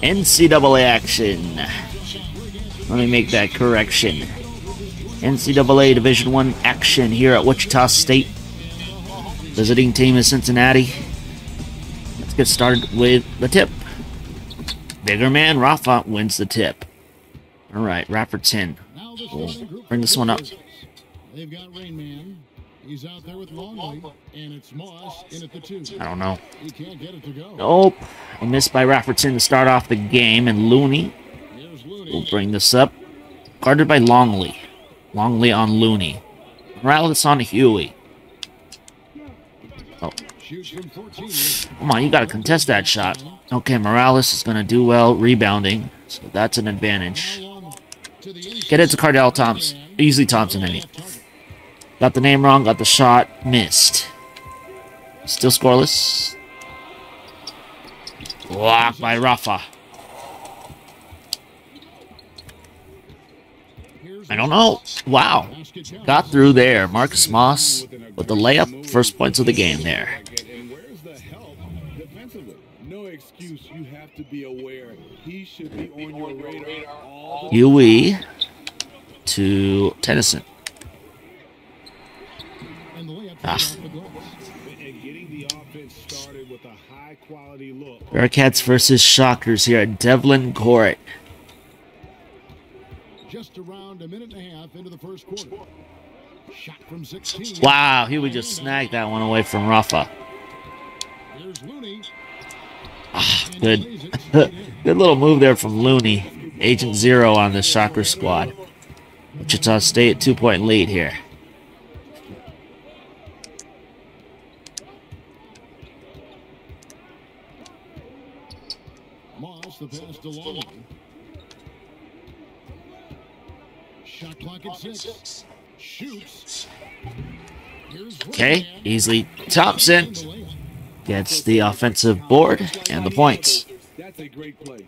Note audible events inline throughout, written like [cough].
NCAA action. Let me make that correction. NCAA Division One action here at Wichita State. Visiting team is Cincinnati. Let's get started with the tip. Bigger man Rafa wins the tip. All right, Rafferton. We'll bring this one up. They've got Rain Man. He's out there with Longley, and it's Moss in at the two. I don't know. He can't get it to go. Nope. A miss by Rafferton to start off the game, and Looney will bring this up. Guarded by Longley. Longley on Looney. Morales on Huey. Oh, Shoots from 14. come on, you gotta contest that shot. Okay, Morales is gonna do well rebounding, so that's an advantage. Get it to Cardell Thompson. Easley Thompson, mean. Got the name wrong, got the shot, missed. Still scoreless. Blocked by Rafa. I don't know. Wow. Got through there. Marcus Moss with the layup. First points of the game there. No excuse. You have to be aware. He should be on your radar to Tennyson. And the layup Ah. off the glass. and getting the offense started with a high quality Ah. look. Bearcats versus Shockers here at Devlin Court. Just around a minute and a half into the first quarter. Shot from 16. Wow, Huey just snag that one away from Rafa. There's Looney. Ah, good. [laughs] Good little move there from Looney. Agent Zero on the Shocker squad. Wichita State two point lead here. Moss, the pass to Longley. Shot clock at six. Shoots. Okay, easily Thompson The gets the offensive board and the points. That's a great play.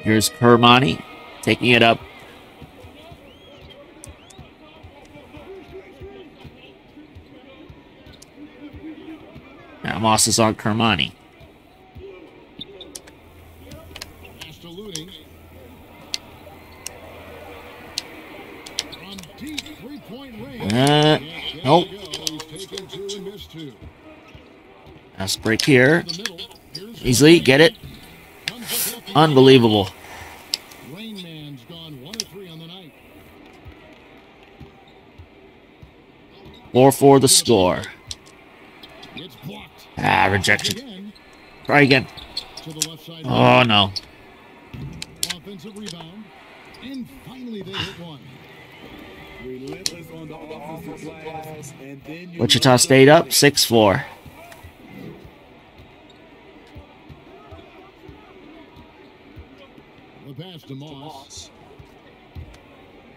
Here's Kermani taking it up. Now Moss is on Kermani. Pass to Looney. From deep three-point range. Uh, There nope. you go. He's taken two and missed two. Fast break here. Easily get it. Unbelievable. Three on the 4 4 the score. Ah, rejection. Try again. Oh, no. Offensive rebound. And finally they hit one. Wichita State up 6 4. The pass to Moss.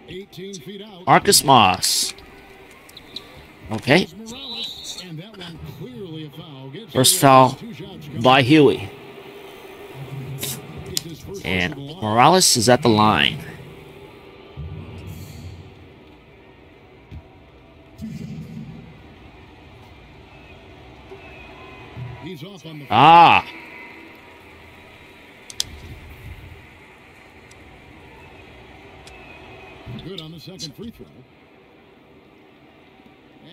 18 feet out. Marcus Moss. Okay. And that one clearly a foul. Gets First foul Two shots coming. by Huey. It's his first And. Morales is at the line. He's off on the Ah. good on the second free throw.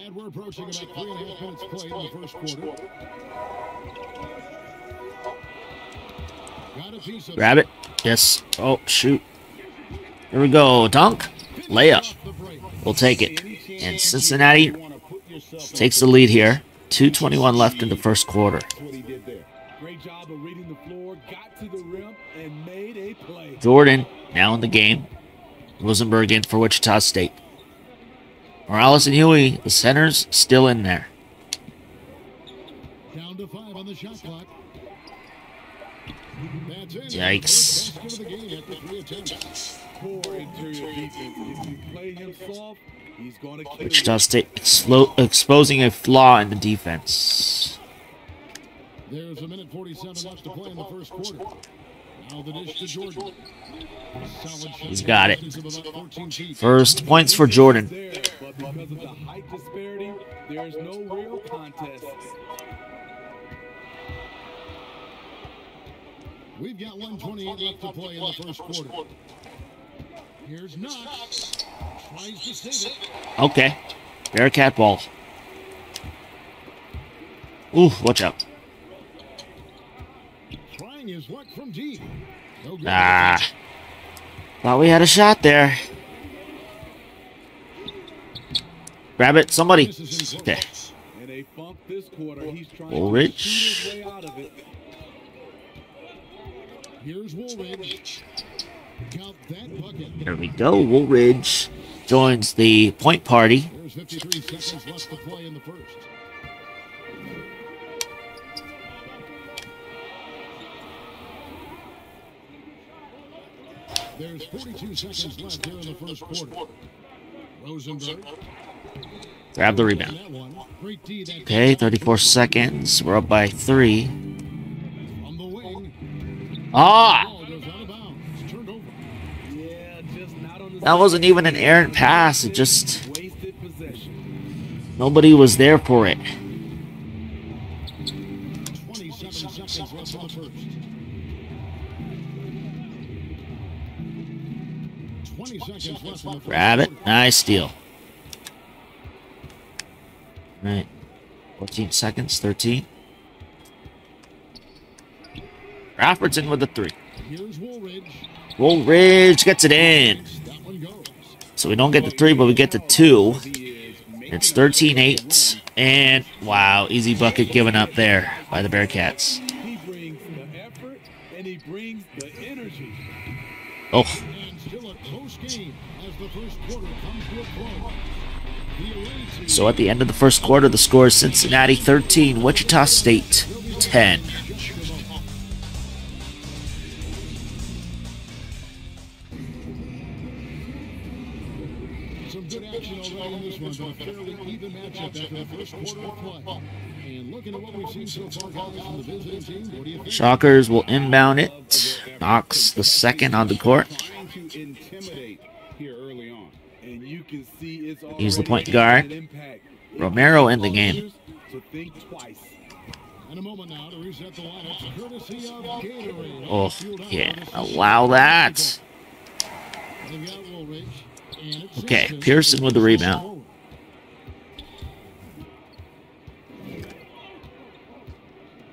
And we're approaching about three and a half minutes played in the first quarter. Got a piece of Grab it. Yes. Oh, shoot. Here we go. Dunk. Layup. off the break. We'll take it. And Cincinnati takes the lead here. 2.21 left in the first quarter. That's what he did there. Great job of reading the floor, got to the rim, and made a play. Jordan now in the game. Rosenberg in for Wichita State. Morales and Huey, the centers, still in there. Down to five on the shot clock. Yikes. First basket of the game after three attempts. Poor interior defense. If you play him soft, he's going to kill Wichita. State exposing a flaw in the defense. There's a minute 47 left to play in the first quarter. Now the dish to Jordan. Solid shot. He's got it. Distance of about 14 feet. First points for Jordan. There, but but because of the height disparity, there is no real contest. We've got 128 left to play in the first quarter. Here's Knox. Tries to save it. Okay. Bearcat ball. Ooh, watch out. Trying his luck from deep. No good. Ah. Thought we had a shot there. Grab it, somebody. Okay. close. In a funk this quarter, he's trying Woolridge. to shoot his way out of it. Here's Woolridge. Count that bucket. There we go. Woolridge joins the point party. There's 42 seconds left here in the first quarter. Rosenberg. Grab the rebound. that one. Great D that Okay, 34 seconds. We're up by three. From the wing. Ah! Ball goes out of bounds. Turned over. Yeah, just not on the That wasn't even an errant pass. It just nobody was there for it. Grab it. Nice steal. Right. 14 seconds. 13. Robertson with the three. Here's Woolridge. Woolridge gets it in. That one goes. So we don't get the three, but we get the two. It's 13 8. And wow, easy bucket given up there by the Bearcats. He oh. So at the end of the first quarter, the score is Cincinnati 13, Wichita State 10. Some good action already in this one, but a fairly even matchup after the first quarter of play. And looking at what we've seen so far, from the visiting team, what do you think? Shockers will inbound it. Knox the second on the court. Trying to intimidate here early on. And you can see it's He's the point guard. Romero in the game. To think twice. And a moment now to reset the lineups, courtesy of Gatorade. Oh, yeah. Allow that. They've got Woolridge, and it's Okay, Pearson with the rebound.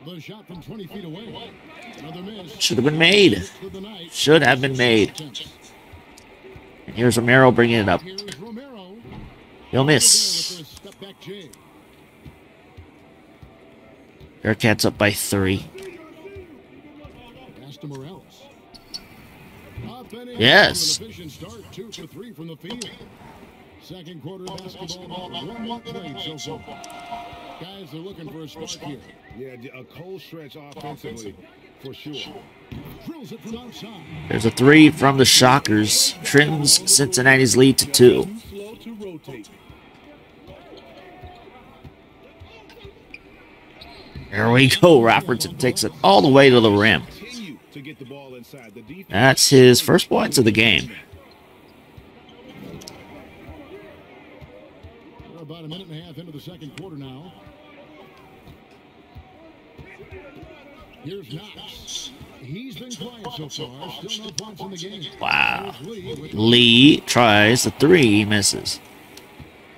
The shot from 20 feet away. Another miss. Should have been made. For the night. Should have been made. And here's Romero bringing it up. He'll miss. Bearcats up by three. Yes. Second quarter. Guys, they're looking for a spark here. Yeah, a cold stretch offensively, for sure. There's a three from the Shockers. Trims Cincinnati's lead to two. Too slow to rotate. There we go. Robertson takes it all the way to the rim. Continue to get the ball inside. The defense That's his first points of the game. We're about a minute and a half into the second quarter now. Here's Knox. He's been quiet so far. Still no points in the game. Wow. Lee tries the three, misses.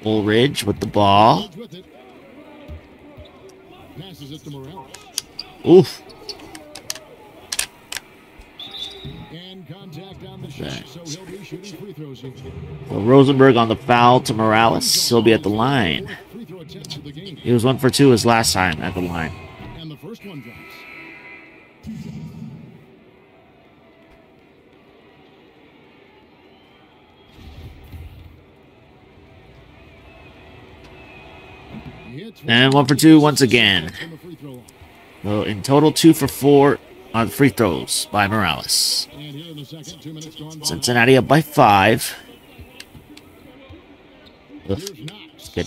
Woolridge with the ball. Woolridge with it. Passes it to Morales. Oof. And contact on the shot, so he'll be shooting free throws here. Rosenberg on the foul to Morales. He'll be at the line. Fourth Free throw attempts of the game. He was one for two his last time at the line. And one for two once again. So in total, two for four on free throws by Morales. Cincinnati up by five. Ugh. To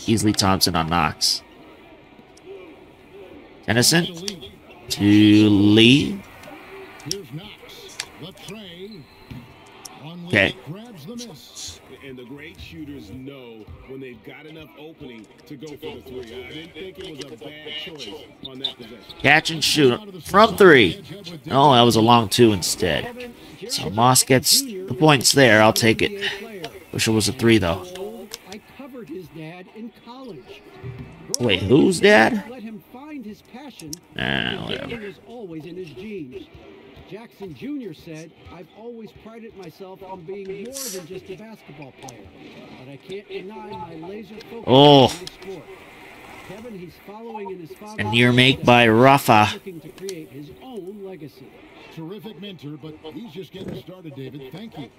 Lee. to Lee. Here's Knox. The tray. On Lee Okay. Grabs the miss. And the great shooters know when they've got enough opening to go for the three. I didn't think it was a bad choice on that possession. Catch and shoot from three. Oh, that was a long two instead. So Moss gets the points there. I'll take it. Wish it was a three, though. I covered his dad in college. Wait, whose dad? Let him find his passion. Ah, whatever. Game is always in his genes. Jackson Jr. said, I've always prided myself on being more than just a basketball player, but I can't deny my laser focus Oh. on the sport. Kevin, he's following in his father's A near make footsteps, by Rafa. looking to create his own legacy. Terrific mentor, but he's just getting started, David. Thank you.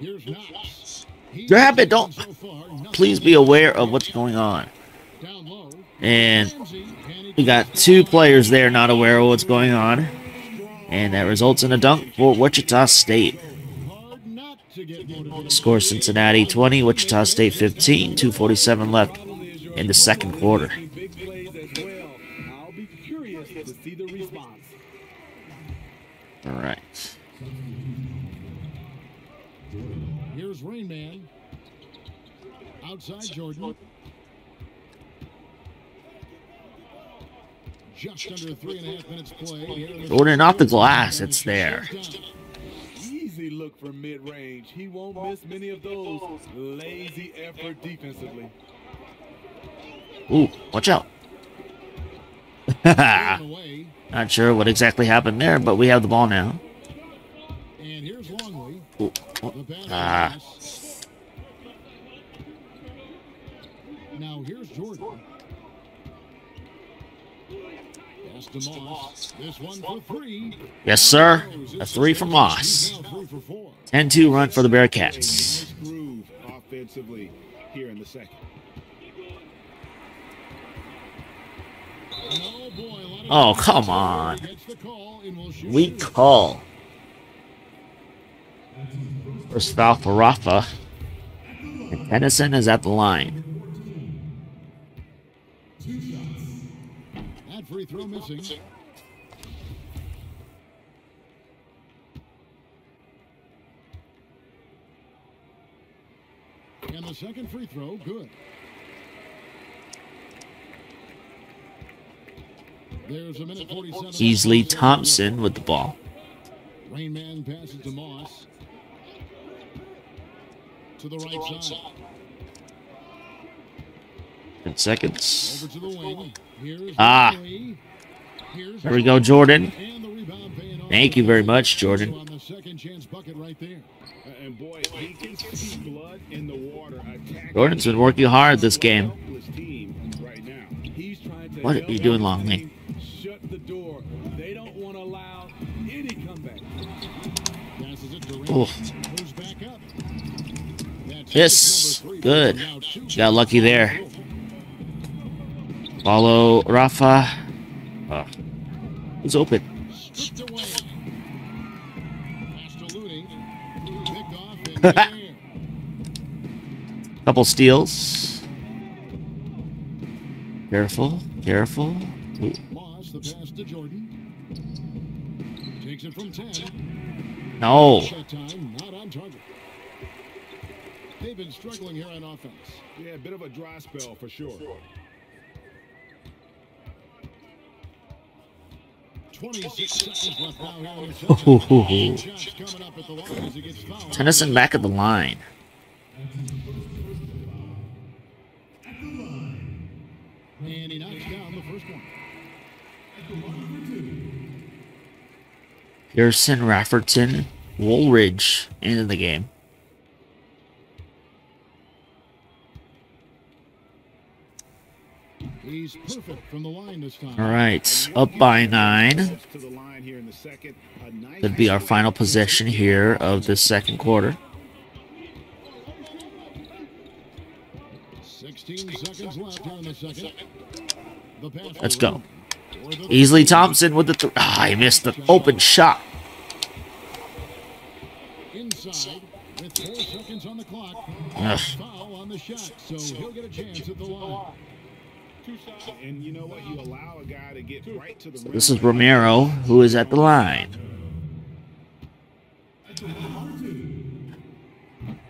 Here's Knox. He's Grab it, don't- so far, Please be aware of what's going on. down low. And Ramsey, and he we got two players there not aware of what's going on. And that results in a dunk for Wichita State. Score Cincinnati 20, Wichita State 15, 247 left in the second quarter. All right. Here's Rain Man. Outside Jordan. Just under three and a half minutes play. here in the Jordan off the glass. It's there. Easy look from mid-range. He won't miss many of those. Lazy effort defensively. Ooh, watch out. [laughs] Not sure what exactly happened there, but we have the ball now. And here's Longley. Ooh, The oh, pass ah, pass. Now here's Jordan. Yes, sir. A three Moss. For four. 10 2 run for the Bearcats. Offensively here in the second. Oh, come on. Weak call. First foul for Rafa. And Tennyson is at the line. That free throw missing. And the second free throw, good. There's a minute 47. Easley Thompson with the ball. Rain Man passes to Moss. To the right side. 10 seconds. Over to the wing. Here's Ah. Longley. Here's There we go, Jordan. And the rebound paying off. Thank you very much, Jordan. On the second chance bucket right there. And boy, he can see blood in the water. attacking Jordan's been working hard this game. helpless team right now. He's trying to What are you doing, Longley? Shut the door. They don't want to allow any comeback. Passes Oh. Rain. Moves back up. That's Yes, good. Got lucky there. Follow Rafa. Ah. Oh, who's open? Stripped away. Pass to Looney. Picked off in midair. Couple steals. Careful, careful. Ooh, Moss, the pass to Jordan. Takes it from 10. No. Shot time, not on target. They've been struggling here on offense. Yeah, a bit of a dry spell for sure. Tennyson back at the line. And he knocks down the first one. Pearson, Rafferton, Woolridge into the game. He's perfect from the line this time. All right, up by nine. To the line here in the second. A nice Could be our final possession here of the second quarter. 16 seconds left in the second. The Let's go. Looney. For the Easley Thompson with the three. ah, he missed the open shot. Inside with four seconds on the clock. Ugh. Foul on the shot, so he'll get a chance at the line. And you know what? You allow a guy to get right to the rim. This is Romero who is at the line.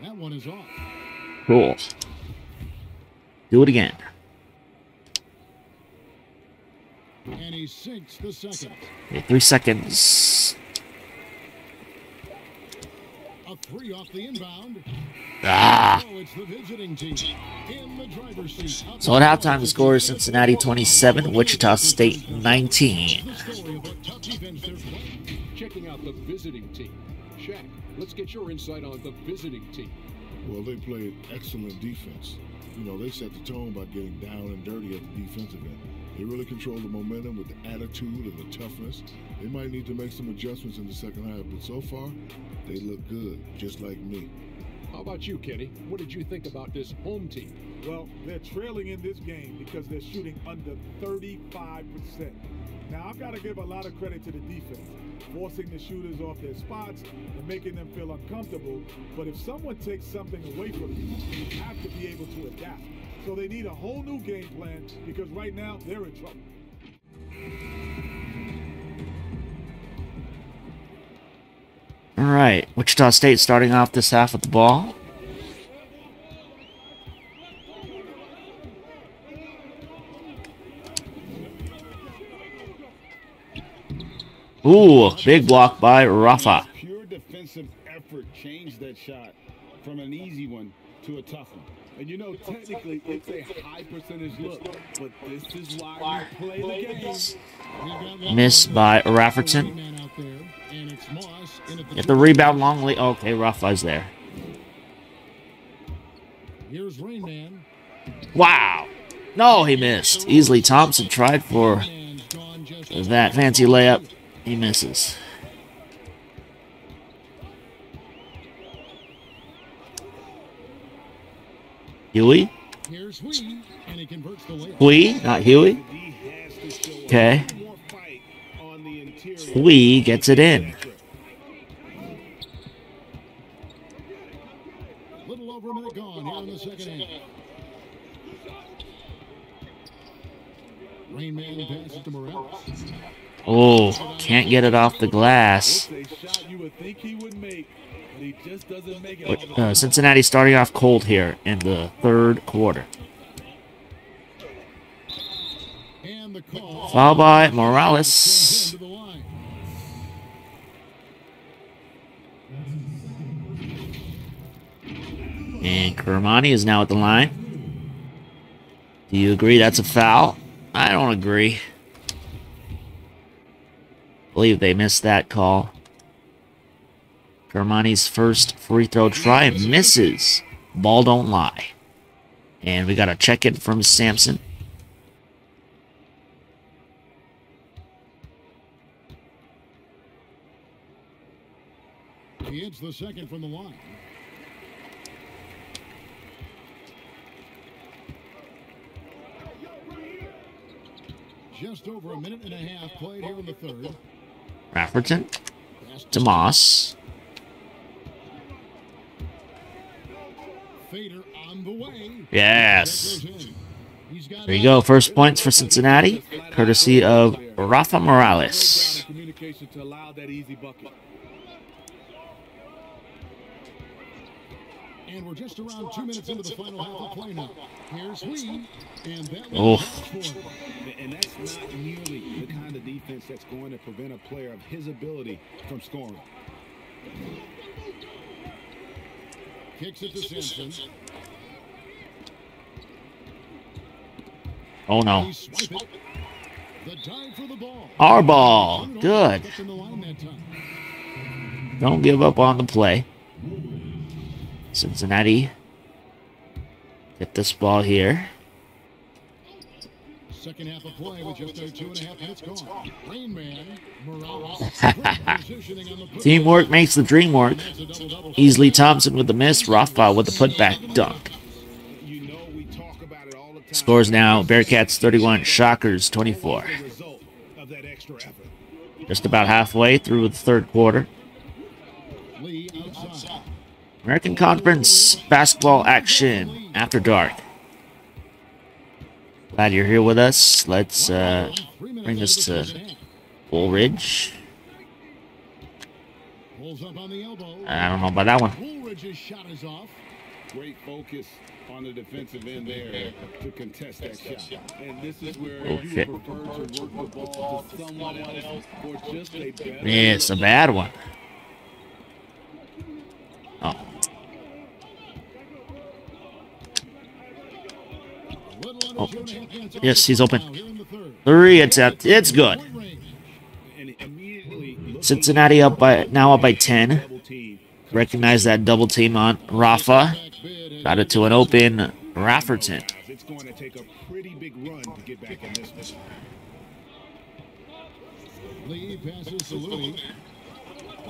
That one is off. Cool. Do it again. And he sinks the second. Okay, three seconds. A three off the inbound. Ah. Oh, it's the visiting team in the driver's seat. Up So at halftime, the score is Cincinnati 27, Wichita State 19. the story of what tough defense they're playing. Checking out the visiting team. Shaq, let's get your insight on the visiting team. Well, they played excellent defense. You know, they set the tone by getting down and dirty at the defensive end. They really controlled the momentum with the attitude and the toughness. They might need to make some adjustments in the second half, but so far, they look good, just like me. How about you, Kenny? What did you think about this home team? Well, they're trailing in this game because they're shooting under 35%. Now, I've got to give a lot of credit to the defense, forcing the shooters off their spots and making them feel uncomfortable. But if someone takes something away from you, you have to be able to adapt. So they need a whole new game plan because right now they're in trouble. All right, Wichita State starting off this half with the ball. Ooh, big block by Rafa. Pure defensive effort changed that shot from an easy one to a tough one. And you know, technically, it's a high percentage look, but this is why we play the game. We've Miss by Rafferton. man out there, and it's Moss in the Get the rebound Longley. Okay, Rafa's there. Here's Rain Man. Wow. No, he missed. Easley Thompson tried for Man's gone just that fancy layup. He misses. In. The second half. Rain Man passes to Morales. Oh, can't get it off the glass. All Uh. Cincinnati starting off cold here in the third quarter. Foul by Morales. And Kermani is now at the line. Do you agree that's a foul? I don't agree. believe they missed that call. Kermani's first free throw try misses. Ball don't lie. And we got a check in from Sampson. He hits the second from the line. Just over a minute and a half played here in the third. Rafferton to Moss. Yes. That goes in. He's There you go. First points for Cincinnati, courtesy of Rafa Morales. Communication to allow that easy bucket. And we're just around two minutes into the final half of play now. Here's Huey, and that Oh. one for him. And that's not nearly the kind of defense that's going to prevent a player of his ability from scoring. Kicks it to Simpson. Oh no. He swipe it. The dive for the ball. Our ball. Good. Gets in the line that time. Don't give up on the play. Cincinnati. Get this ball here. Second half of play with just two and a half minutes gone. Rain Man, Morales, great [laughs] positioning on the putback. Teamwork makes the dream work. Easley Thompson with the miss. Rafa with the putback dunk. You know we talk about it all the time. Scores now Bearcats 31, Shockers 24. The result of that extra effort. Just about halfway through the third quarter. American Conference basketball action after dark. Glad you're here with us. Let's uh, bring this to second half. Woolridge. Pulls up on the elbow. I don't know about that one. Woolridge's shot is off. Great focus on the defensive end there to contest that shot. And this is where Oh, you shit. prefer to work the ball to someone else for just a better Yeah, it's a bad one. Oh, Oh. yes, he's open. Three attempt. It's good. Cincinnati up by now up by ten. Recognize that double team on Rafa. Got it to an open Rafferton.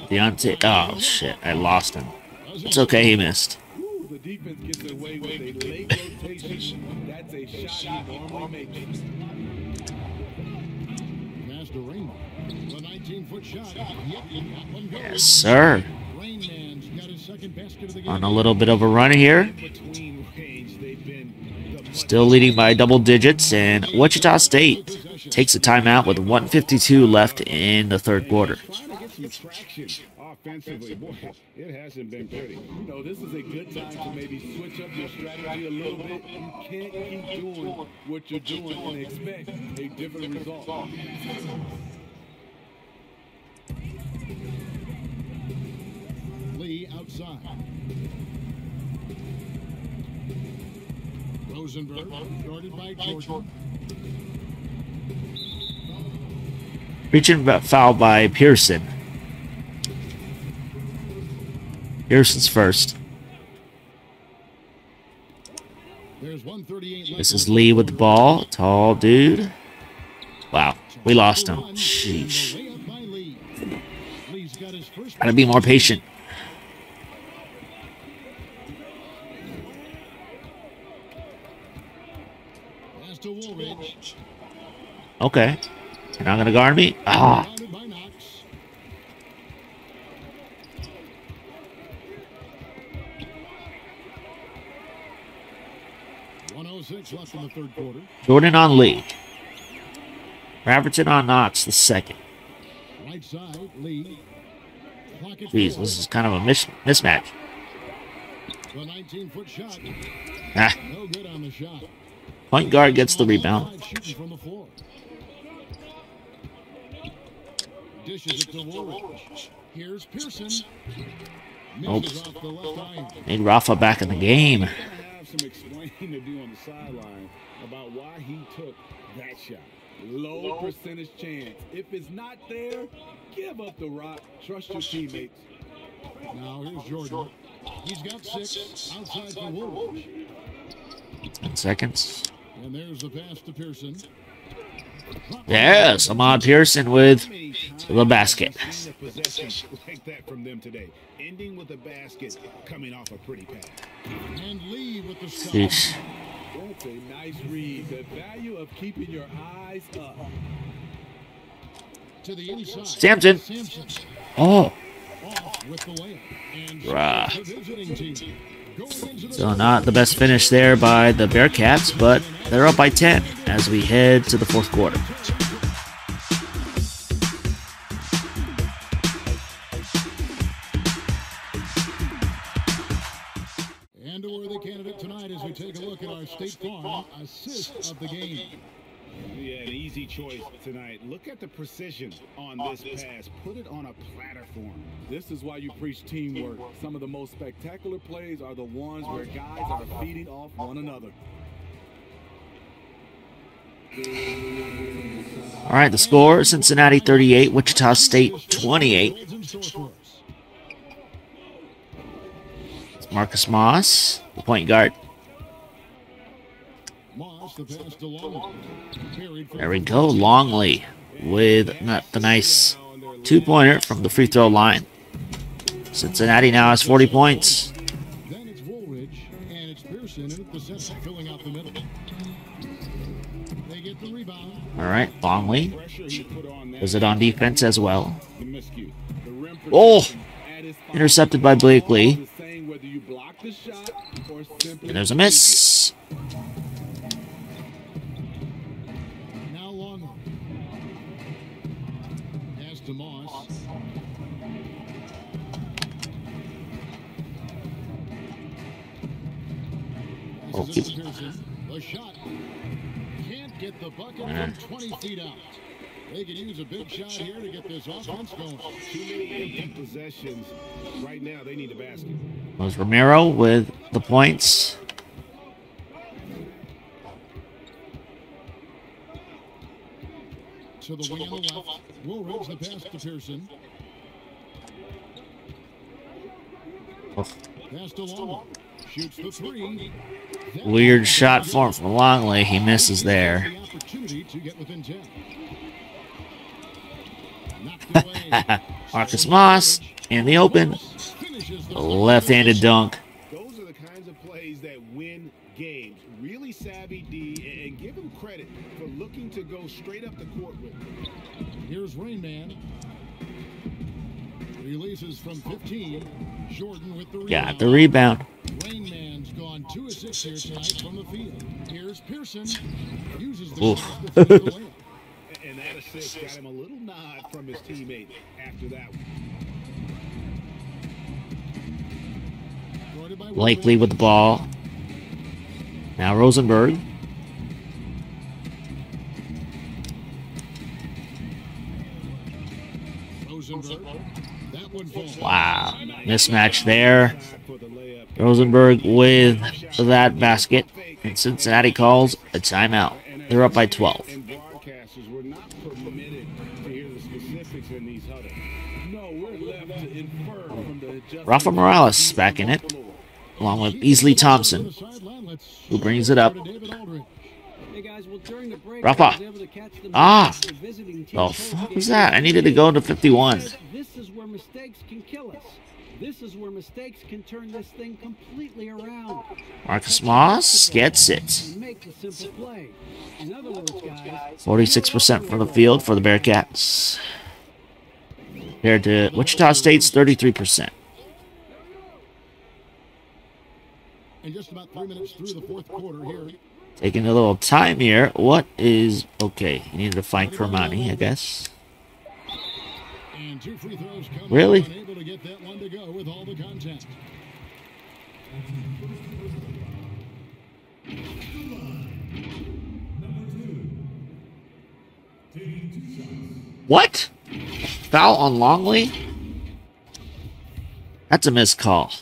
Deontay. Oh shit! I lost him. It's okay. He missed. Ooh, the defense gets away with a late rotation. That's a shot he normally makes. Pass to The 19-foot shot. Yep, that one goes. Yes, sir. Rain Man's got his second basket of the game. On a little bit of a run here. Between range, they've been the Still leading by double digits, and Wichita State takes a timeout with 152 left in the third quarter. Trying to get some traction offensively. Boy, it hasn't been pretty. You know, this is a good time to maybe switch up your strategy a little bit. You can't keep doing what you're doing and expect a different result. Lee outside. Rosenberg guarded by Jordan. Reaching foul by Pearson. Pearson's first. There's 138 left. This is Lee with the ball. Tall dude. Wow, we lost him. Sheesh. Layup by Lee. Lee's got his first Gotta be more patient. pass to Woolridge. Okay. You're not gonna guard me? Ah. One oh six left in the third quarter. Jordan on Lee. Rafferton on Knox, the second. Right side, Lee. Jeez, this is kind of a mis- mismatch. The 19 foot shot. Ah, No good on the shot. point guard gets the rebound. Outside shooting from the floor. Dishes it to. Here's Pearson. Misses off the left iron. Need Rafa back in the game. Gonna have some explaining to do on the sideline about why he took that shot. Low percentage chance. If it's not there, give up the rock. Trust your teammates. Now here's Jordan. He's got six outside for Woolridge. 10 seconds. And there's the pass to Pearson. Yes, Ahmad Pearson with the basket. Like that from them today, ending with a basket coming off a pretty pass. And Lee with the stop. That's a nice read. The value of keeping your eyes up. To the inside. Sampson. Sampson Oh, Rah. So not the best finish there by the Bearcats, but they're up by 10 as we head to the fourth quarter. And a worthy candidate tonight as we take a look at our State Farm assist of the game. Yeah, an easy choice tonight. Look at the precision on this pass. Put it on a platter for him. This is why you preach teamwork. Some of the most spectacular plays are the ones where guys are feeding off one another. All right, the score Cincinnati 38, Wichita State 28. What's in store for us? Marcus Moss, the point guard. Moss, the pass to Long. Buried for There we go, Longley with not the nice two pointer from the free throw line. Cincinnati now has 40 points. Then it's Woolridge, and it's Pearson in at the center, filling out the middle. They get the rebound. All right, Longley Pressure he put on that does it on defense as well. the miscue. The rim Oh, protection at its finest. intercepted by Blakely. The same whether you block the shot or simply And there's a miss. Oh, keep- it to Pearson. The shot. Can't get the bucket from 20 feet out. They could use a big shot here to get this offense going. Too many empty possessions. Right now, they need a basket. Was Romero with the points. To the wing on the left. Woolridge the pass to Pearson. Oh, Pass to Longley. Shoots the three. That weird shot form from Longley. He misses there. The opportunity to get within 10. Knocked [laughs] away. Marcus Moss in the open. Left-handed dunk. Those are the kinds of plays that win games. Really savvy D, and give him credit for looking to go straight up the court with it. Here's Rain Man. Releases from 15. Jordan with the rebound. Got the rebound. Rain two assists here tonight from the field. Here's Pearson. Uses the Oof. shot to finish the. And that assist got him a little nod from his teammate after that one. Guarded by Blakely with the ball. Now Rosenberg. Rosenberg. That one. Wow. Mismatch there. Rosenberg with that basket. And Cincinnati calls a timeout. They're up by 12. And broadcasters were not permitted to hear the specifics in these huddles. No, we're left to infer from the adjustment. Rafa Morales back in it, along with Beasley Thompson, who brings it up. Rafa. Ah. the fuck was that? I needed to go to 51. This is where mistakes can kill us. This is where mistakes can turn this thing completely around. Marcus Moss gets it. Make the simple play. In other words, guys, 46% from the field for the Bearcats. Compared to Wichita State's 33%. And just about three minutes through the fourth quarter here. Taking a little time here. What is. Okay, you needed to find Kermani, I guess. Contact. What? Foul on Longley? That's a missed call.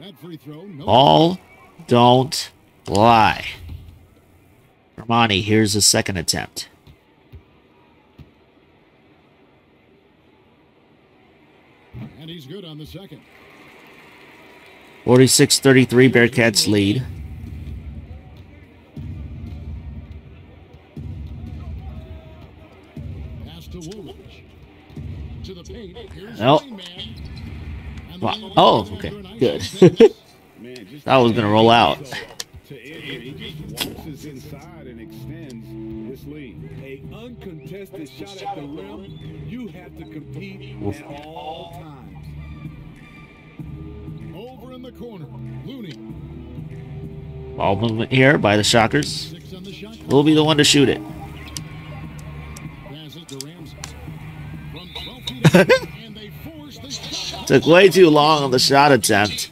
That free throw, no. All don't lie. Kermani, here's a second attempt. And he's good on the second. 46 33, Bearcats lead. Pass to Woolridge. To the paint. Here's Oh. Wow. Oh, okay. Good. [laughs] That was gonna roll out. To Edgar, he just waltzes inside and extends this lead. A uncontested shot at the rim, you have to compete at all times. Over in the corner. Looney. Ball movement here by the Shockers. Six on the shot. clock. We'll be the one to shoot it. Pass it to Ramsey. From 12 feet out, and they force the shot. Took way too long on the shot attempt.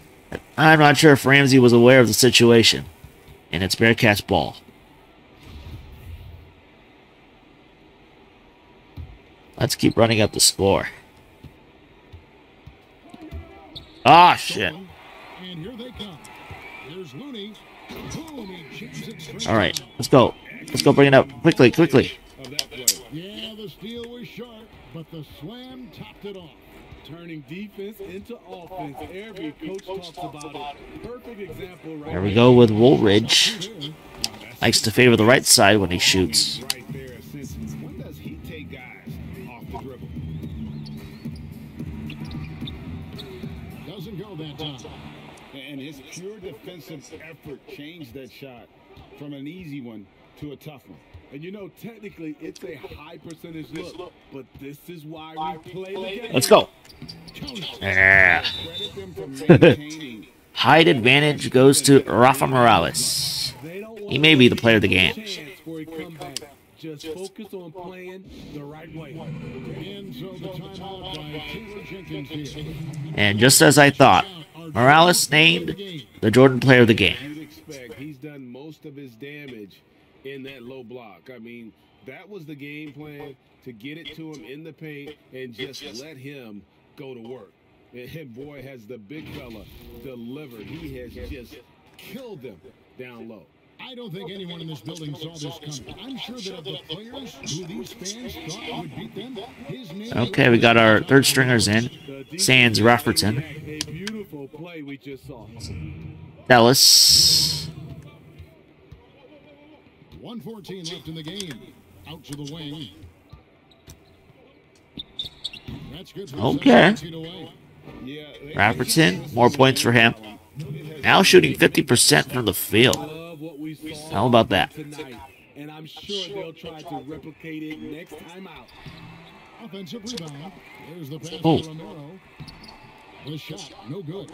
I'm not sure if Ramsey was aware of the situation. And it's Bearcats ball. Let's keep running up the score. Ah, shit. And here they come. Here's Looney. Boom, he chips it straight All right, let's go. Let's go bring it up. Quickly, quickly. Of that play. Yeah, the steal was sharp, but the slam topped it off. Turning defense into offense. Every coach talks about it. Perfect example right There we go with Woolridge. Likes to favor the right side when he shoots. Right there, since when does he take guys off the dribble? Doesn't go that time. And his pure defensive effort changed that shot from an easy one to a tough one. And you know, technically, it's a high percentage look, but this is why we play the game. Let's go. [laughs] Yeah. Credit them for maintaining Height advantage goes to Rafa Morales. He may be the player of the game. chance for a comeback. Just focus on playing the right way. And so the timeout by Taylor Jenkins here. And just as I thought, Morales named the Jordan Player of the Game. He's done most of his damage in that low block. I mean, that was the game plan to get it to him in the paint and just let him go to work. And boy, has the big fella delivered. He has just killed them down low. I don't think anyone in this building saw this coming. I'm sure that of the players who these fans thought would beat them, his name Okay, we got our third stringers in. Sands Rafferton. A beautiful play we just saw. Dallas. 114 left in the game. Out to the wing. That's good for Okay. seven feet Rafferton, more points for him. Now shooting 50% from the field. Love what we saw How about that? And I'm sure they'll try to replicate it next time out. Offensive rebound. There's the pass Oh. to Romero. The shot, no good.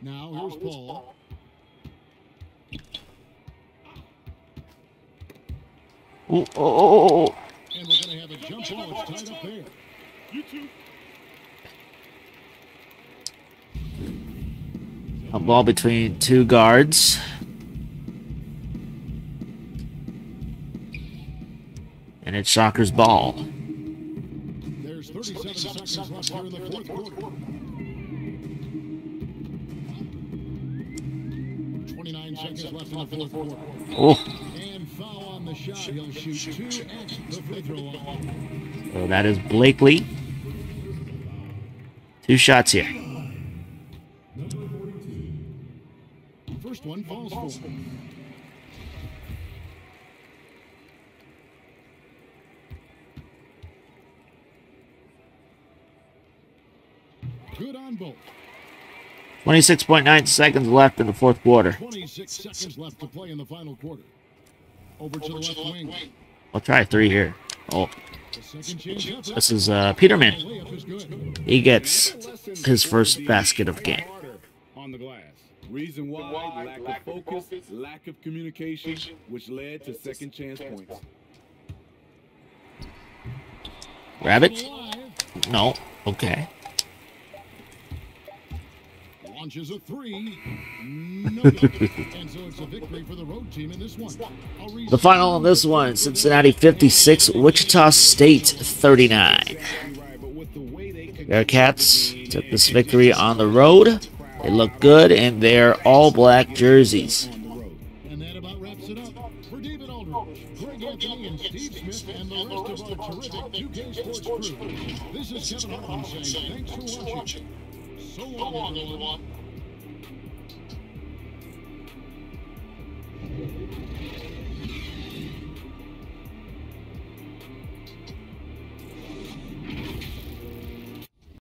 Now here's Paul. Ooh, oh, oh, oh, oh. And we're going to have a jump ball. It's tied up there. A ball between two guards. And it's Shocker's ball. There's 37 seconds left here in the fourth quarter. Oh, And foul on the shot. That is Blakely. Two shots here. First one falls for. Good on both. 26.9 seconds left in the fourth quarter. 26 seconds left to play in the final quarter. Over to the left wing. I'll try three here. Oh, The second chance effort. this is uh, Peterman. Layup is good. He gets his first basket of game. harder on the glass. Reason why, lack of focus, lack of communication, which led to second chance points. Grab it? Alive. No. Okay. Launches a three. No and so it's a victory for the road team in this one. The final on this one Cincinnati 56, Wichita State 39. Right, but with the way they could Bearcats took this victory on the road. They look good in their all black jerseys. on the road. And that about wraps it up. For David Aldridge, Greg Anthony, and Steve Smith, and the rest of our terrific 2K Sports crew, this is Kevin Harlan saying thanks for watching. So long, everyone. Thank you.